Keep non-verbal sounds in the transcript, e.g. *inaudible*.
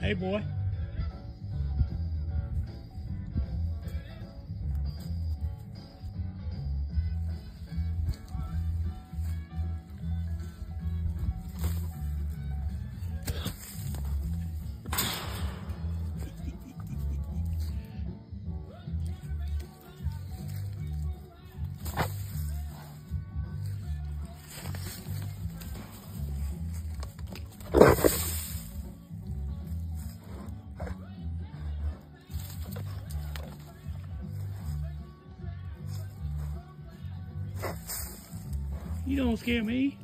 Hey, boy. You *laughs* don't scare me.